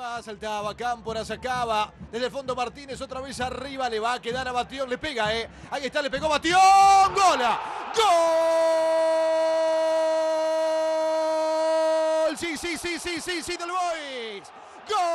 va, saltaba, Cámpora sacaba. Desde el fondo Martínez otra vez arriba, le va a quedar a Batión, le pega, ¿eh? Ahí está, le pegó Batión. ¡Gola! ¡Gol! Sí, sí, sí, sí, sí, sí, del Boys. ¡Gol!